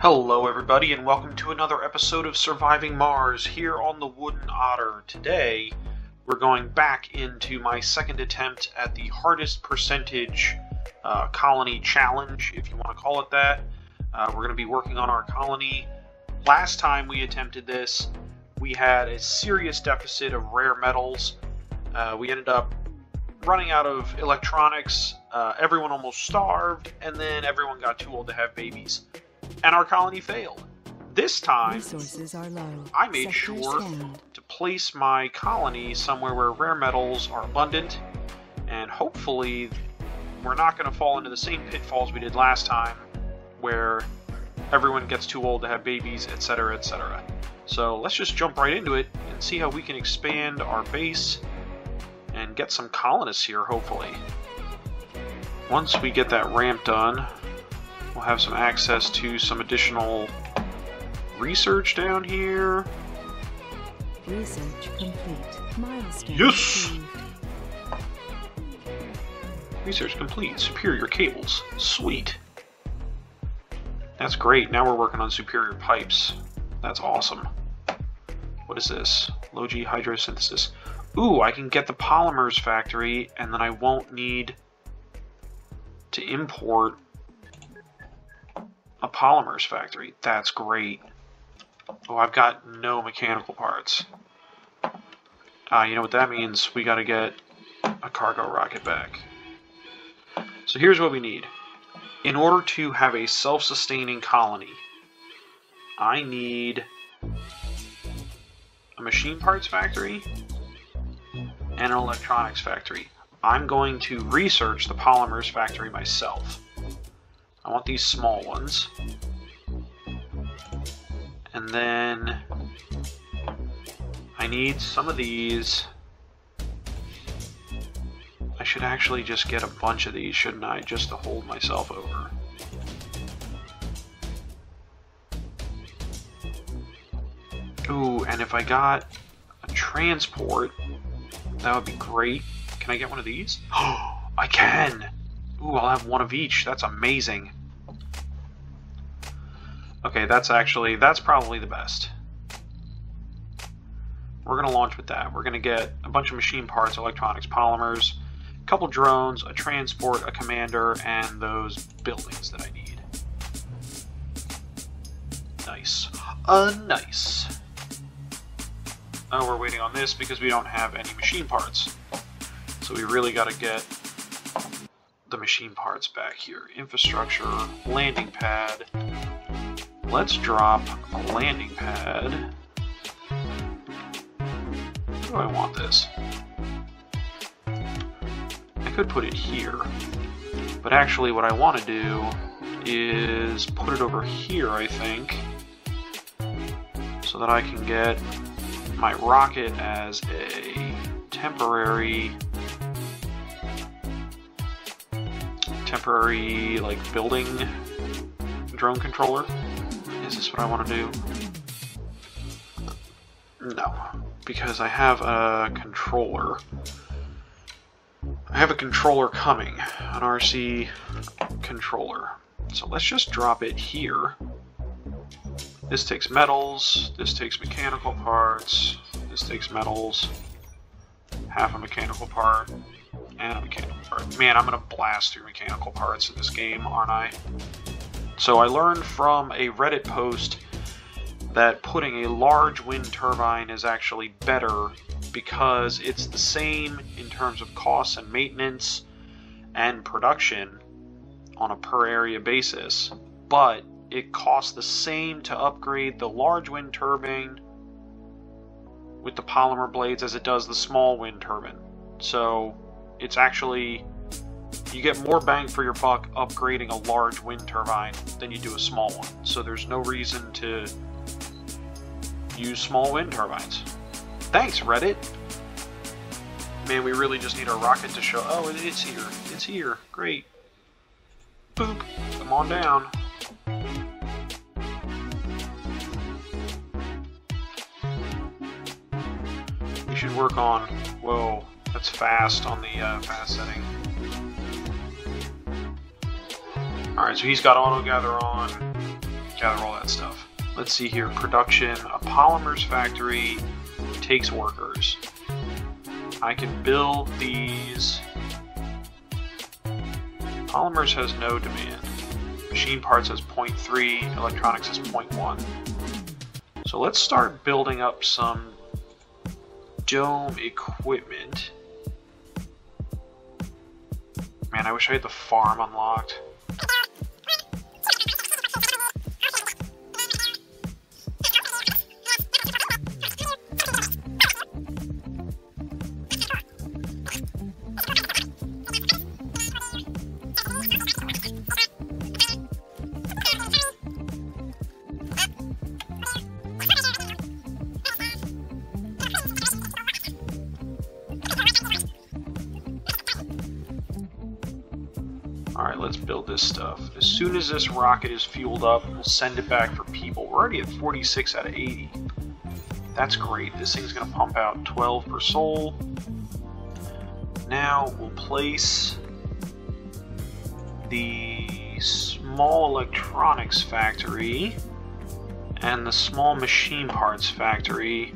Hello, everybody, and welcome to another episode of Surviving Mars here on the Wooden Otter. Today, we're going back into my second attempt at the hardest percentage uh, colony challenge, if you want to call it that. Uh, we're going to be working on our colony. Last time we attempted this, we had a serious deficit of rare metals. Uh, we ended up running out of electronics. Uh, everyone almost starved, and then everyone got too old to have babies and our colony failed. This time, Resources are low. I made Sector sure scanned. to place my colony somewhere where rare metals are abundant, and hopefully, we're not going to fall into the same pitfalls we did last time, where everyone gets too old to have babies, etc., etc. So let's just jump right into it and see how we can expand our base and get some colonists here, hopefully. Once we get that ramp done, have some access to some additional research down here. Research complete. Milestone Yes! achieved. Research complete. Superior cables. Sweet. That's great. Now we're working on superior pipes. That's awesome. What is this? Low G hydrosynthesis. Ooh, I can get the polymers factory, and then I won't need to import a polymers factory. That's great. Oh, I've got no mechanical parts. Uh, you know what that means? We gotta get a cargo rocket back. So here's what we need. In order to have a self-sustaining colony, I need a machine parts factory and an electronics factory. I'm going to research the polymers factory myself. I want these small ones. And then I need some of these. I should actually just get a bunch of these, shouldn't I? Just to hold myself over. Ooh, and if I got a transport, that would be great. Can I get one of these? Oh, I can! Ooh, I'll have one of each. That's amazing. Okay, that's actually, that's probably the best. We're going to launch with that. We're going to get a bunch of machine parts, electronics, polymers, a couple drones, a transport, a commander, and those buildings that I need. Nice. Uh, nice. Oh, we're waiting on this because we don't have any machine parts. So we really got to get the machine parts back here. Infrastructure, landing pad. Let's drop a landing pad. Where do I want this? I could put it here. But actually what I want to do is put it over here, I think. So that I can get my rocket as a temporary temporary like building drone controller. Is this what I want to do? No, because I have a controller. I have a controller coming, an RC controller. So let's just drop it here. This takes metals, this takes mechanical parts, this takes metals, half a mechanical part, and a mechanical part. Man, I'm gonna blast through mechanical parts in this game, aren't I? So I learned from a Reddit post that putting a large wind turbine is actually better because it's the same in terms of costs and maintenance and production on a per area basis, but it costs the same to upgrade the large wind turbine with the polymer blades as it does the small wind turbine. So it's actually you get more bang for your buck upgrading a large wind turbine than you do a small one. So there's no reason to use small wind turbines. Thanks, Reddit. Man, we really just need our rocket to show. Oh, it's here. It's here. Great. Boop. Come on down. We should work on. Whoa, that's fast on the uh, fast setting. Alright, so he's got auto gather on. gather all that stuff. Let's see here. Production. A polymers factory takes workers. I can build these. Polymers has no demand. Machine parts has 0.3, electronics has 0.1. So let's start building up some dome equipment. Man, I wish I had the farm unlocked. Alright, let's build this stuff. As soon as this rocket is fueled up, we'll send it back for people. We're already at 46 out of 80. That's great. This thing's going to pump out 12 per sol. Now we'll place the small electronics factory and the small machine parts factory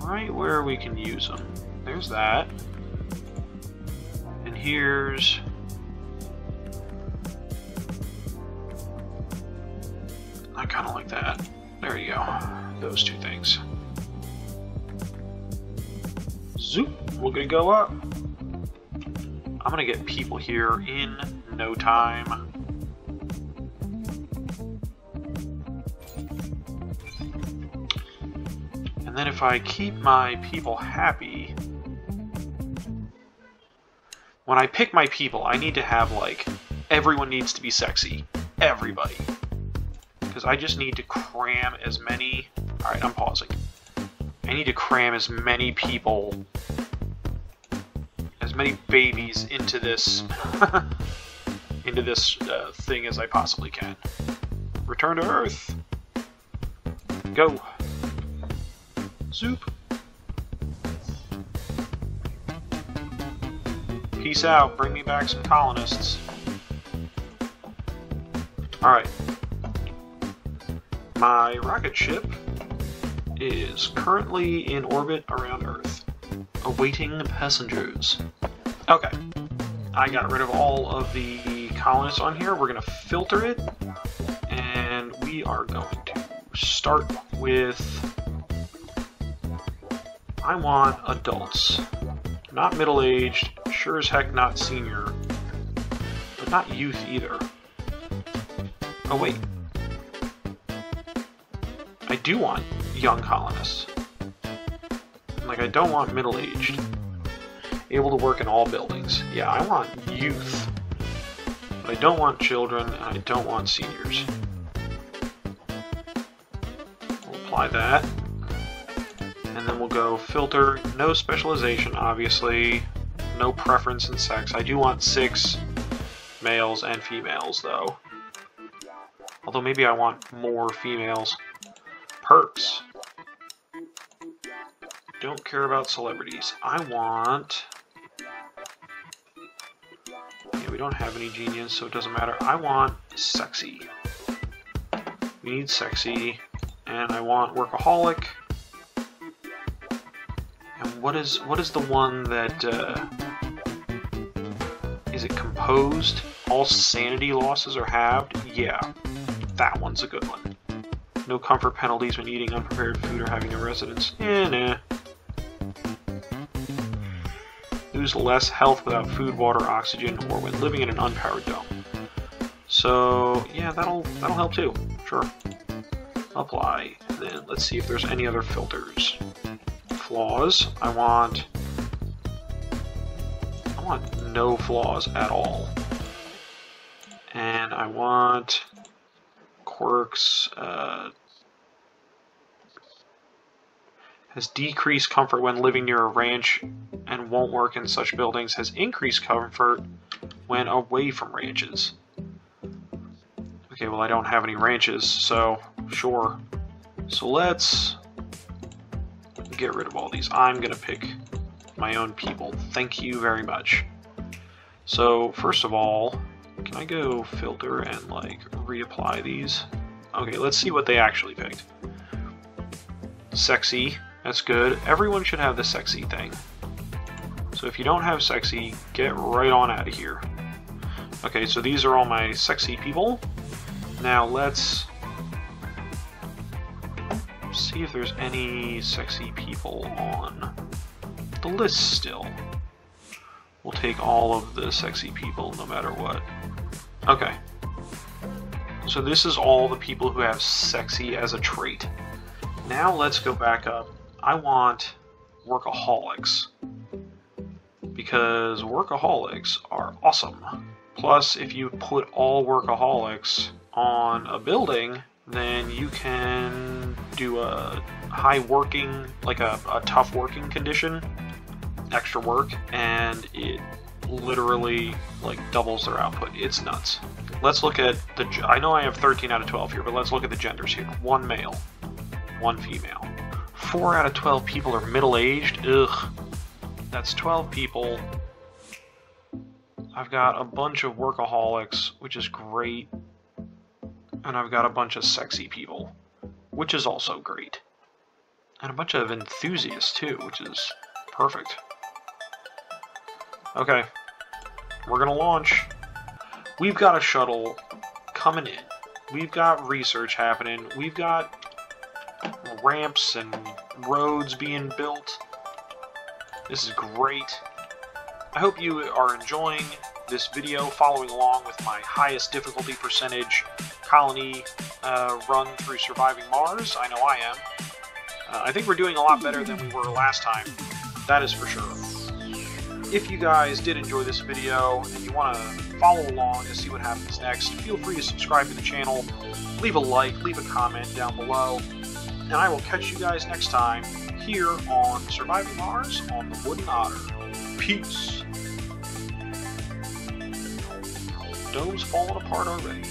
right where we can use them. There's that. And here's I kind of like that. There you go. Those two things. Zoop. We're gonna go up. I'm gonna get people here in no time. And then if I keep my people happy, when I pick my people, I need to have like everyone needs to be sexy. Everybody. Because I just need to cram as many. Alright, I'm pausing. I need to cram as many people, as many babies into this, into this uh, thing as I possibly can. Return to Earth. Go. Zoop. Peace out. Bring me back some colonists. Alright. My rocket ship is currently in orbit around Earth, awaiting passengers. Okay. I got rid of all of the colonists on here. We're going to filter it, and we are going to start with. I want adults. Not middle aged, sure as heck not senior, but not youth either. Oh, wait. I do want young colonists. Like, I don't want middle aged. Able to work in all buildings. Yeah, I want youth. But I don't want children, and I don't want seniors. We'll apply that. And then we'll go filter, no specialization, obviously. No preference in sex. I do want six males and females, though. Although maybe I want more females. Perks. Don't care about celebrities. I want... Yeah, we don't have any genius, so it doesn't matter. I want sexy. We need sexy. And I want workaholic. And what is what is the one that uh, is it composed? All sanity losses are halved. Yeah, that one's a good one. No comfort penalties when eating unprepared food or having a residence. Eh, nah. Lose less health without food, water, oxygen, or when living in an unpowered dome. So yeah, that'll that'll help too. Sure. Apply. And then let's see if there's any other filters. Flaws. I want. I want no flaws at all. And I want quirks. Uh, has decreased comfort when living near a ranch and won't work in such buildings. Has increased comfort when away from ranches. Okay, well, I don't have any ranches, so sure. So let's get rid of all these. I'm to pick my own people. Thank you very much. So, first of all, Can I go filter and like reapply these? Okay, let's see what they actually picked. Sexy, that's good. Everyone should have the sexy thing. So if you don't have sexy, get right on out of here. Okay, so these are all my sexy people. Now let's see if there's any sexy people on the list still. We'll take all of the sexy people no matter what. Okay. So this is all the people who have sexy as a trait. Now let's go back up. I want workaholics. Because workaholics are awesome. Plus, if you put all workaholics on a building, then you can do a high working, like a, a tough working condition, extra work, and it literally like doubles their output. It's nuts. Let's look at the. I know I have 13 out of 12 here, but let's look at the genders here. One male, one female. Four out of 12 people are middle aged. Ugh. That's 12 people. I've got a bunch of workaholics, which is great. And I've got a bunch of sexy people, which is also great. And a bunch of enthusiasts, too, which is perfect. Okay, we're gonna launch. We've got a shuttle coming in. We've got research happening. We've got ramps and roads being built. This is great. I hope you are enjoying this video, following along with my highest difficulty percentage colony uh, run through surviving Mars. I know I am. Uh, I think we're doing a lot better than we were last time. That is for sure. If you guys did enjoy this video and you want to follow along to see what happens next, feel free to subscribe to the channel, leave a like, leave a comment down below, and I will catch you guys next time here on Surviving Mars on the Wooden Otter. Peace. Dome's falling apart already.